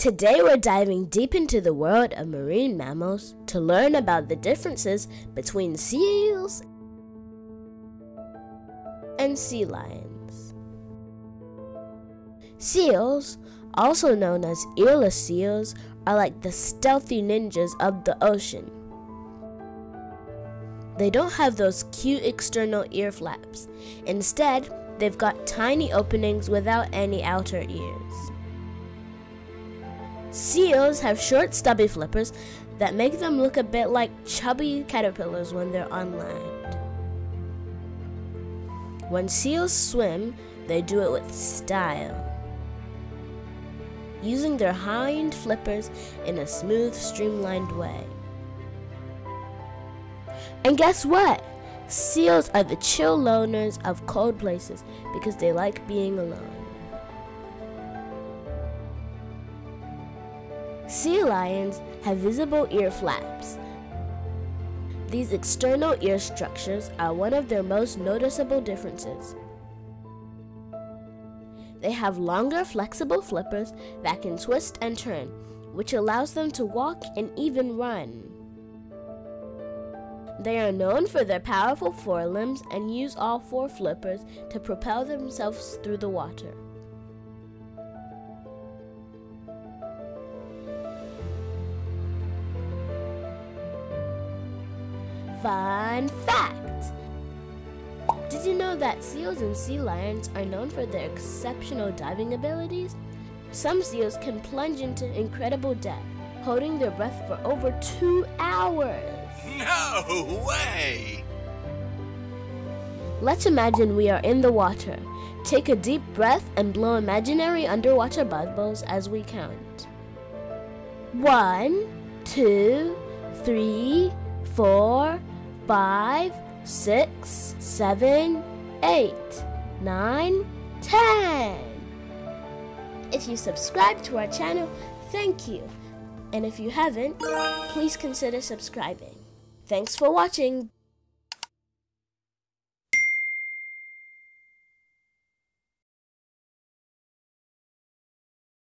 Today we're diving deep into the world of marine mammals to learn about the differences between seals and sea lions. Seals, also known as earless seals, are like the stealthy ninjas of the ocean. They don't have those cute external ear flaps. Instead, they've got tiny openings without any outer ears. Seals have short stubby flippers that make them look a bit like chubby caterpillars when they're on land. When seals swim, they do it with style, using their hind flippers in a smooth, streamlined way. And guess what? Seals are the chill loners of cold places because they like being alone. Sea lions have visible ear flaps. These external ear structures are one of their most noticeable differences. They have longer flexible flippers that can twist and turn, which allows them to walk and even run. They are known for their powerful forelimbs and use all four flippers to propel themselves through the water. Fun fact! Did you know that seals and sea lions are known for their exceptional diving abilities? Some seals can plunge into incredible depth, holding their breath for over two hours. No way! Let's imagine we are in the water. Take a deep breath and blow imaginary underwater bubbles as we count. One, two, three, four, five, six, seven, eight, nine, ten. If you subscribe to our channel, thank you. And if you haven't, please consider subscribing. Thanks for watching.